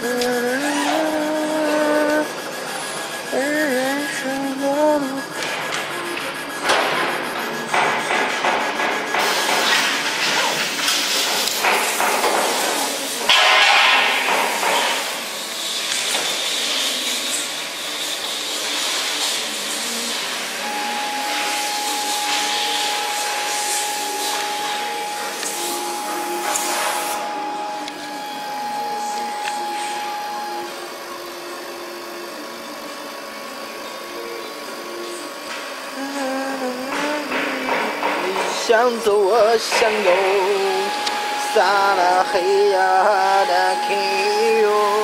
the 想走，我向右，撒拉嘿呀的 K 哟。